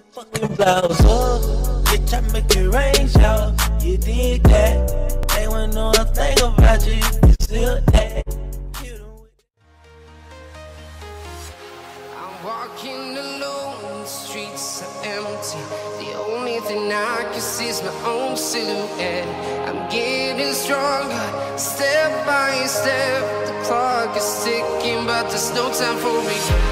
fucking blouse up. Bitch, I make it rain shower. You did that. They wouldn't know a thing about you. You still that. I'm walking alone, the streets are empty. The only thing I can see is my own silhouette. I'm getting stronger, step by step. The clock is ticking, but there's no time for regrets.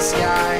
sky.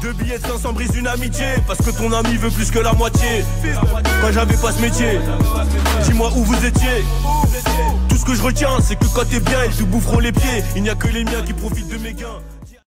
deux billets de 500 brise une amitié Parce que ton ami veut plus que la moitié. Quand j'avais pas ce métier. Dis-moi où vous étiez. Tout ce que je retiens c'est que quand t'es bien ils te boufferont les pieds. Il n'y a que les miens qui profitent de mes gains